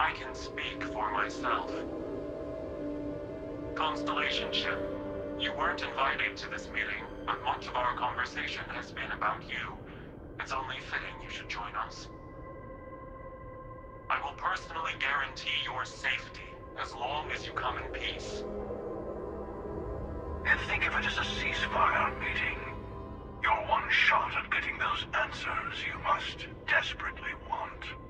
I can speak for myself. Constellation Ship, you weren't invited to this meeting, but much of our conversation has been about you. It's only fitting you should join us. I will personally guarantee your safety as long as you come in peace. And think of it as a ceasefire meeting. Your one shot at getting those answers you must desperately want.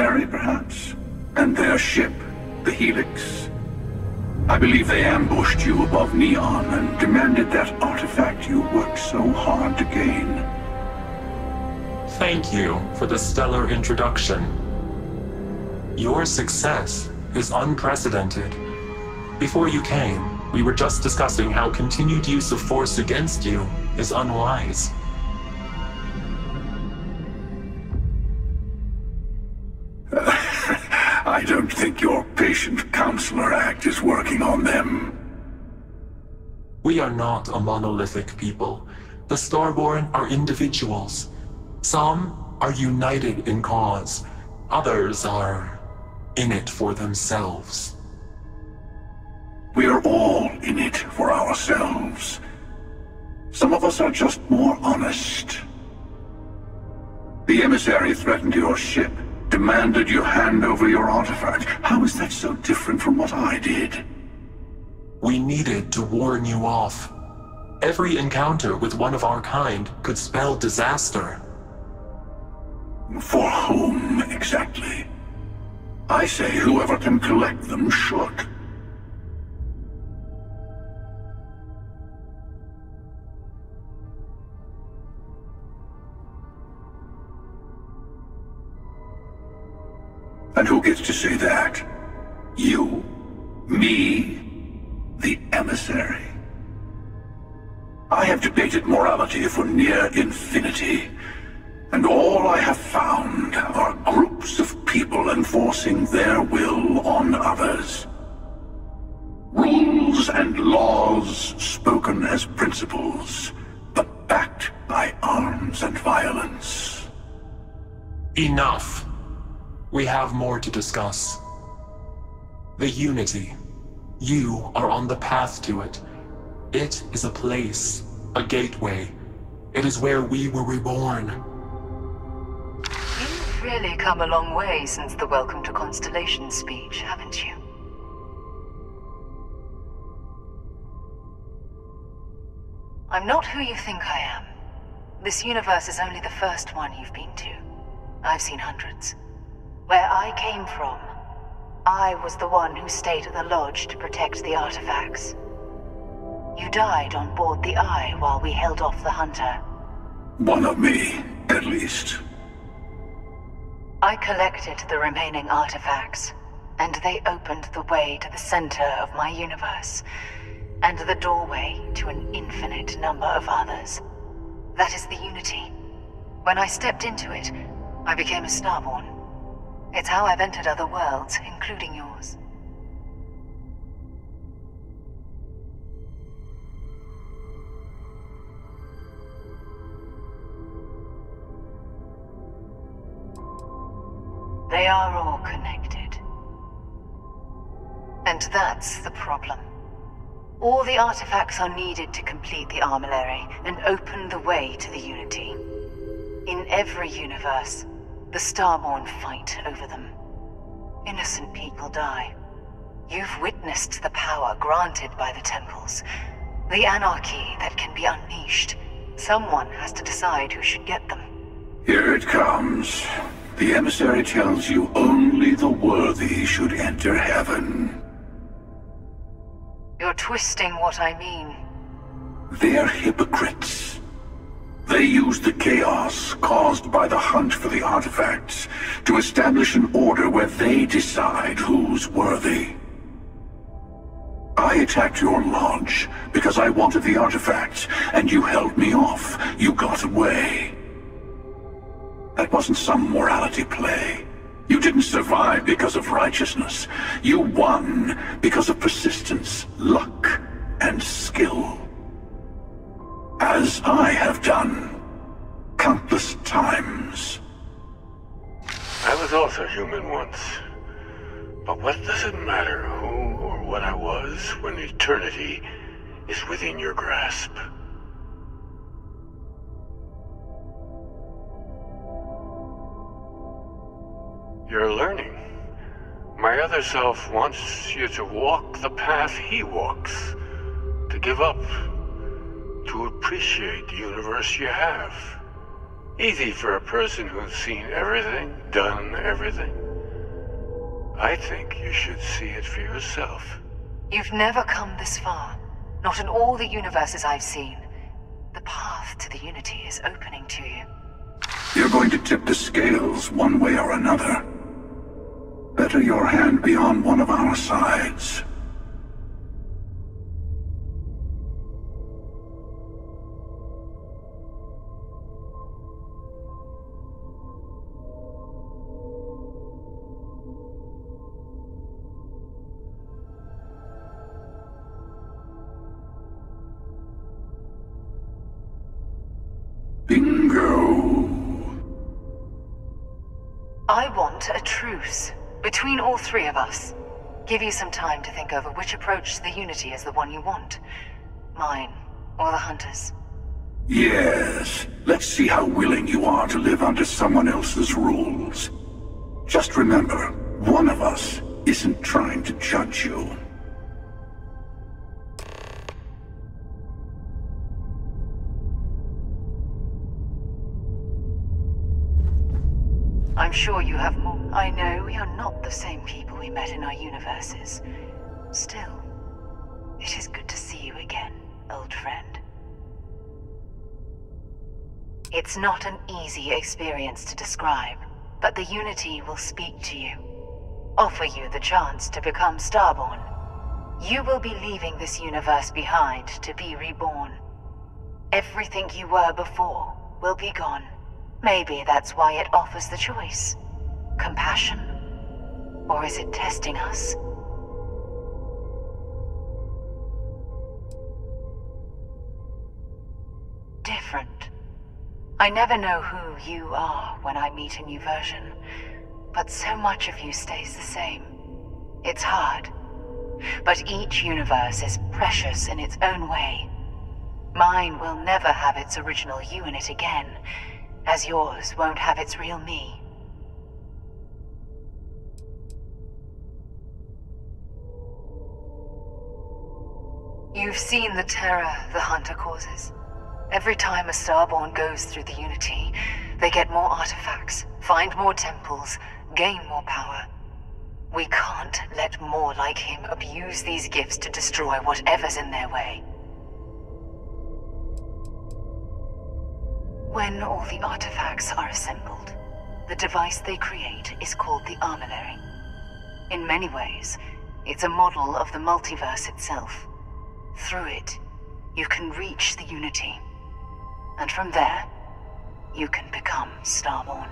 Emissary, perhaps? And their ship, the Helix? I believe they ambushed you above Neon and demanded that artifact you worked so hard to gain. Thank you for the stellar introduction. Your success is unprecedented. Before you came, we were just discussing how continued use of force against you is unwise. Working on them. We are not a monolithic people. The Starborn are individuals. Some are united in cause. Others are in it for themselves. We are all in it for ourselves. Some of us are just more honest. The emissary threatened your ship, demanded you hand over your artifact. How is that so different from what I did? We needed to warn you off. Every encounter with one of our kind could spell disaster. For whom, exactly? I say whoever can collect them should. And who gets to say that? You? Me? The emissary? I have debated morality for near infinity, and all I have found are groups of people enforcing their will on others. Rules and laws spoken as principles, but backed by arms and violence. Enough. We have more to discuss. The Unity. You are on the path to it. It is a place, a gateway. It is where we were reborn. You've really come a long way since the Welcome to Constellation speech, haven't you? I'm not who you think I am. This universe is only the first one you've been to. I've seen hundreds. Where I came from, I was the one who stayed at the lodge to protect the artifacts. You died on board the Eye while we held off the Hunter. One of me, at least. I collected the remaining artifacts, and they opened the way to the center of my universe, and the doorway to an infinite number of others. That is the Unity. When I stepped into it, I became a Starborn. It's how I've entered other worlds, including yours. They are all connected. And that's the problem. All the artifacts are needed to complete the Armillary and open the way to the Unity. In every universe, the Starborn fight over them. Innocent people die. You've witnessed the power granted by the temples. The anarchy that can be unleashed. Someone has to decide who should get them. Here it comes. The emissary tells you only the worthy should enter heaven. You're twisting what I mean. They're hypocrites. They use the chaos caused by the hunt for the artifacts to establish an order where they decide who's worthy. I attacked your launch because I wanted the artifacts, and you held me off. You got away. That wasn't some morality play. You didn't survive because of righteousness. You won because of persistence, luck, and skill. As I have done, countless times. I was also human once. But what does it matter who or what I was when eternity is within your grasp? You're learning. My other self wants you to walk the path he walks. To give up. To appreciate the universe you have. Easy for a person who's seen everything, done everything. I think you should see it for yourself. You've never come this far. Not in all the universes I've seen. The path to the Unity is opening to you. You're going to tip the scales one way or another. Better your hand be on one of our sides. Between all three of us. Give you some time to think over which approach to the Unity is the one you want. Mine, or the Hunters. Yes. Let's see how willing you are to live under someone else's rules. Just remember, one of us isn't trying to judge you. I'm sure you have more. I know we are not the same people we met in our universes. Still, it is good to see you again, old friend. It's not an easy experience to describe, but the Unity will speak to you. Offer you the chance to become Starborn. You will be leaving this universe behind to be reborn. Everything you were before will be gone. Maybe that's why it offers the choice. Compassion. Or is it testing us? Different. I never know who you are when I meet a new version, but so much of you stays the same. It's hard. But each universe is precious in its own way. Mine will never have its original you in it again, as yours won't have its real me. You've seen the terror the Hunter causes. Every time a Starborn goes through the Unity, they get more artifacts, find more temples, gain more power. We can't let more like him abuse these gifts to destroy whatever's in their way. When all the artifacts are assembled, the device they create is called the Armillary. In many ways, it's a model of the multiverse itself. Through it, you can reach the Unity. And from there, you can become Starborn.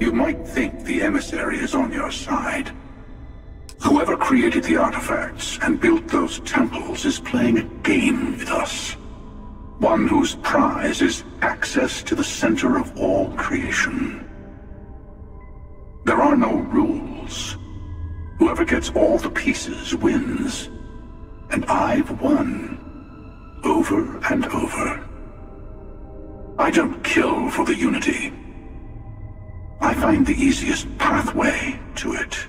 You might think the emissary is on your side. Whoever created the artifacts and built those temples is playing a game with us. One whose prize is access to the center of all creation. There are no rules. Whoever gets all the pieces wins. And I've won. Over and over. I don't kill for the Unity. I find the easiest pathway to it.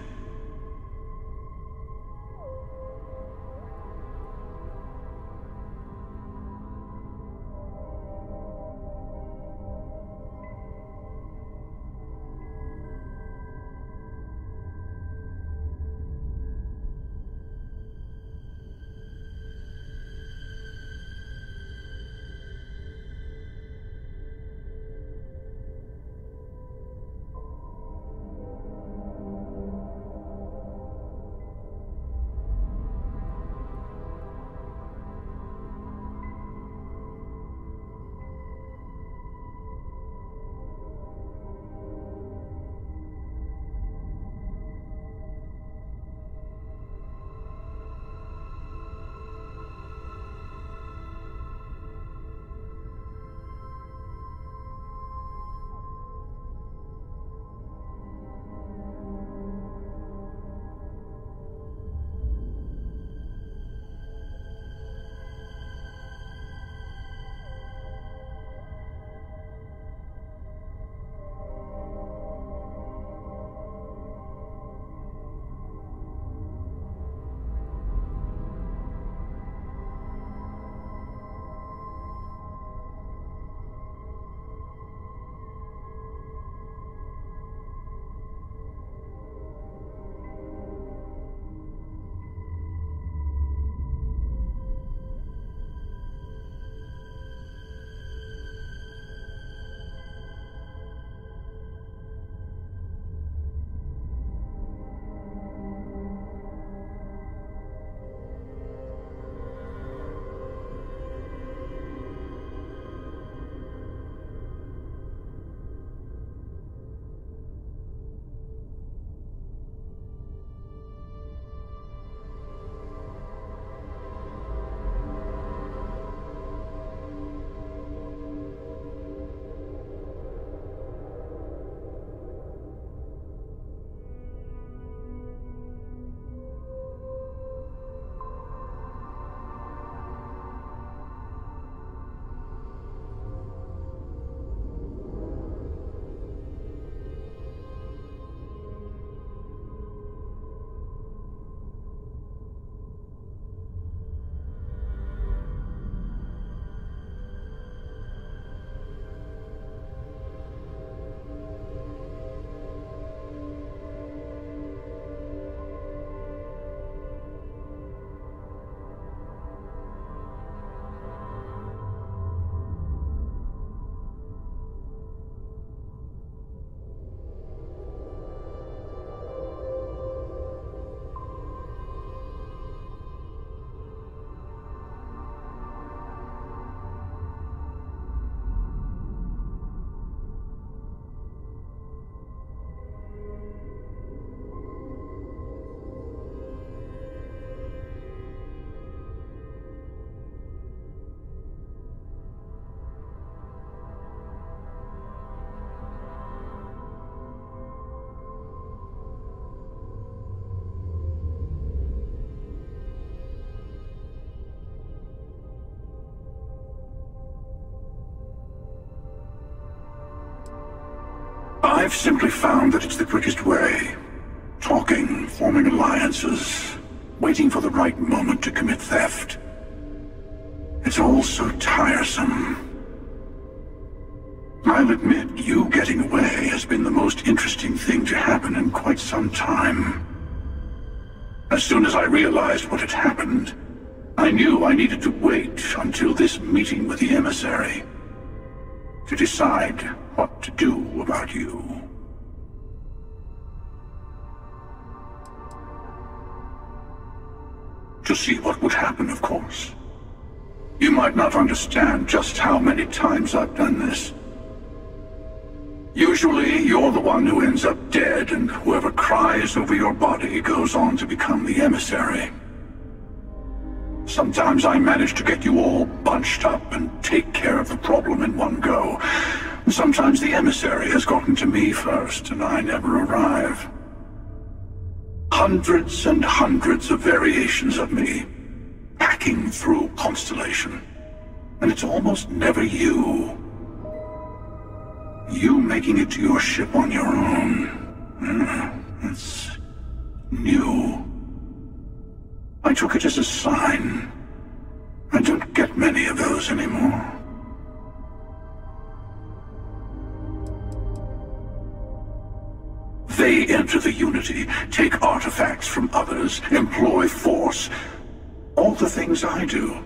I've simply found that it's the quickest way. Talking, forming alliances, waiting for the right moment to commit theft. It's all so tiresome. I'll admit, you getting away has been the most interesting thing to happen in quite some time. As soon as I realized what had happened, I knew I needed to wait until this meeting with the emissary to decide what to do about you. To see what would happen, of course. You might not understand just how many times I've done this. Usually, you're the one who ends up dead, and whoever cries over your body goes on to become the emissary. Sometimes I manage to get you all bunched up and take care of the problem in one go. Sometimes the emissary has gotten to me first, and I never arrive. Hundreds and hundreds of variations of me, hacking through Constellation. And it's almost never you. You making it to your ship on your own. Uh, it's new. I took it as a sign. Many of those anymore. They enter the Unity, take artifacts from others, employ force. All the things I do.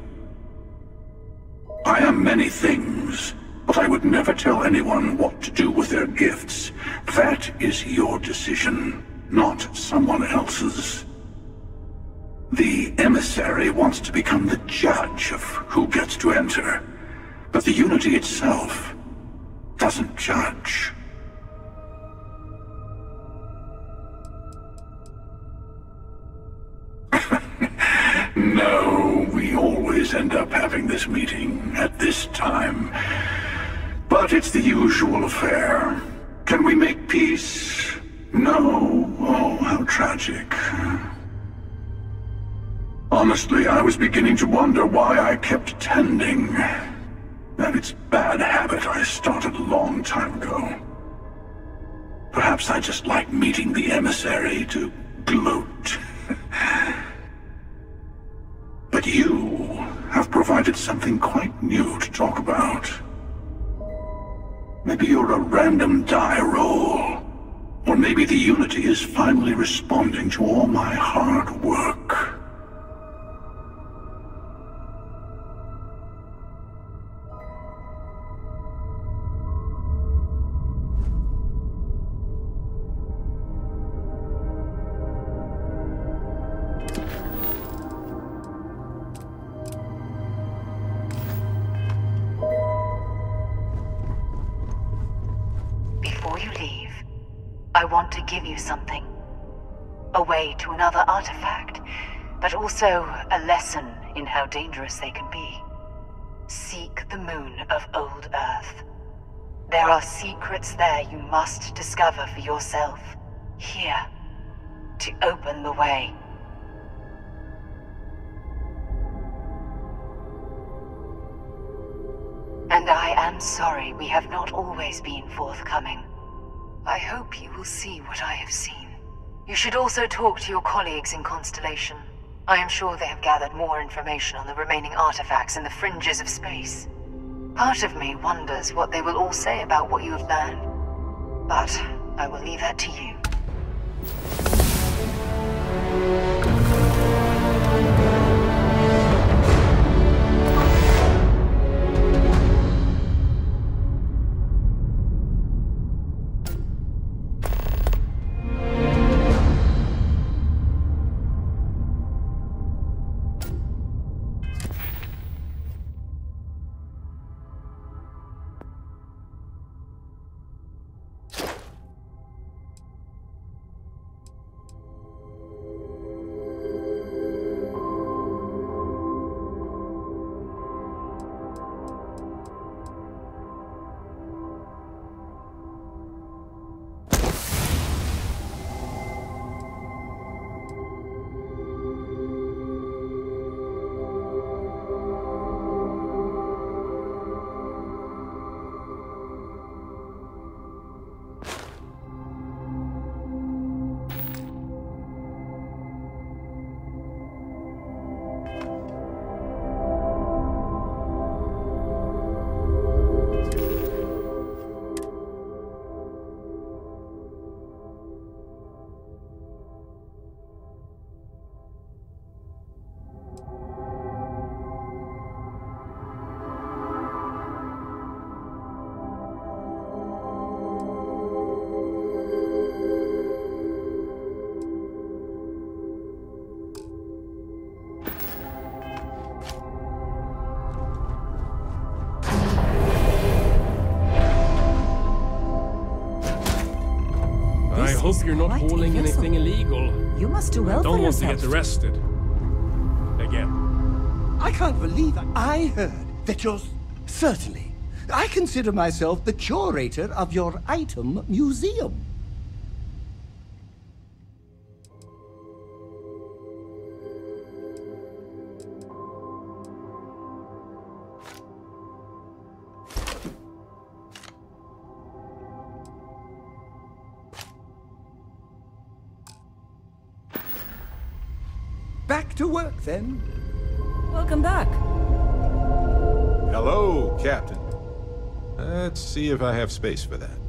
I am many things, but I would never tell anyone what to do with their gifts. That is your decision, not someone else's. The emissary wants to become the judge of who gets to enter, but the Unity itself doesn't judge. no, we always end up having this meeting at this time. But it's the usual affair. Can we make peace? No. Oh, how tragic. Honestly, I was beginning to wonder why I kept tending. That it's bad habit I started a long time ago. Perhaps I just like meeting the emissary to gloat. but you have provided something quite new to talk about. Maybe you're a random die roll. Or maybe the Unity is finally responding to all my hard work. Way to another artifact, but also a lesson in how dangerous they can be. Seek the moon of Old Earth. There are secrets there you must discover for yourself. Here. To open the way. And I am sorry we have not always been forthcoming. I hope you will see what I have seen. You should also talk to your colleagues in Constellation. I am sure they have gathered more information on the remaining artifacts in the fringes of space. Part of me wonders what they will all say about what you have learned. But I will leave that to you. Hope you're not hauling vessel. anything illegal. You must do well I don't for want to get arrested. Again. I can't believe it. I heard that you're... Certainly. I consider myself the curator of your item museum. Let's see if I have space for that.